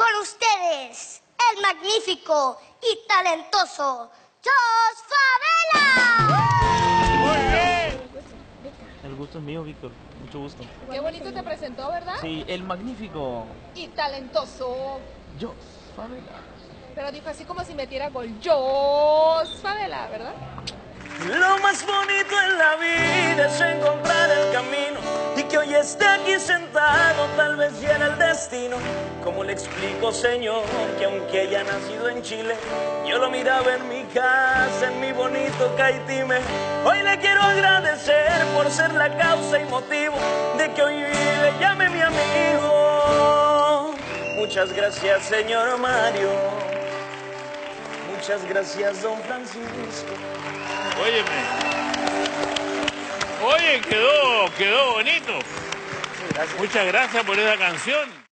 Con ustedes, el magnífico y talentoso Jos Favela. Muy bien. El gusto es mío, Víctor. Mucho gusto. Qué bonito te presentó, ¿verdad? Sí, el magnífico Y talentoso. Jos Favela. Pero dijo así como si metiera gol. Jos Favela, ¿verdad? Lo más bonito en la vida es encontrar el camino y que hoy esté aquí sentado, tal destino. Como le explico, Señor, que aunque haya nacido en Chile, yo lo miraba en mi casa, en mi bonito Caitime. Hoy le quiero agradecer por ser la causa y motivo de que hoy vive, llame mi amigo. Muchas gracias, señor Mario. Muchas gracias, don Francisco. Óyeme. Oye, quedó, quedó bonito. Gracias. Muchas gracias por esa canción.